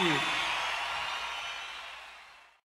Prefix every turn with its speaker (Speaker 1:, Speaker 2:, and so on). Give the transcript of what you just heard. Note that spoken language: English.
Speaker 1: you.